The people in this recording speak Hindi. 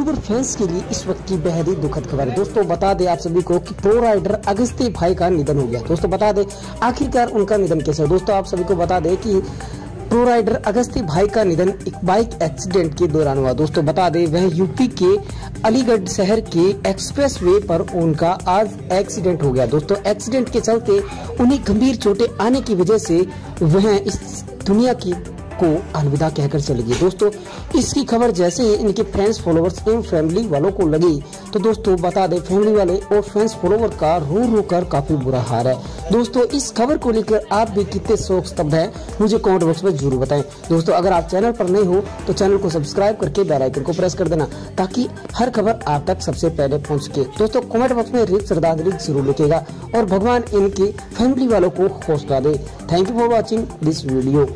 यूट्यूबर फैंस के लिए इस वक्त की बेहद ही दुखद खबर है। दोस्तों, बता दें आप सभी को कि प्रो राइडर अगस्ती भाई का निधन हो गया। दोस्तों, बता दें, आखिरकार उनका निधन कैसे दोस्तों, आप सभी को बता दें कि प्रो राइडर अगस्ती भाई का निधन एक बाइक एक्सीडेंट के दौरान हुआ। दोस्तों, बता दें, वह यूपी के अलीगढ़ शहर के एक्सप्रेस वे पर उनका आज एक्सीडेंट हो गया। दोस्तों एक्सीडेंट के चलते उन्हें गंभीर चोटें आने की वजह से वह इस दुनिया की को अलविदा कहकर चली गई दोस्तों, इसकी खबर जैसे ही इनके फ्रेंड्स फॉलोअर्स एवं फैमिली वालों को लगी तो दोस्तों, बता दें फैमिली वाले और फ्रेंड्स फॉलोवर का रो रो कर काफ़ी बुरा हाल है। दोस्तों, इस खबर को लेकर आप भी कितने शोक स्तब्ध है, मुझे कमेंट बॉक्स में ज़रूर बताएँ। दोस्तों, अगर आप चैनल पर नहीं हो तो चैनल को सब्सक्राइब करके बेलाइकन को प्रेस कर देना, ताकि हर खबर आप तक सबसे पहले पहुँच सके। दोस्तों कॉमेंट बॉक्स में रिक्त श्रद्धांजलि ज़रूर लिखेगा और भगवान इनके फैमिली वालों को हौसला दे। Thank you for watching this video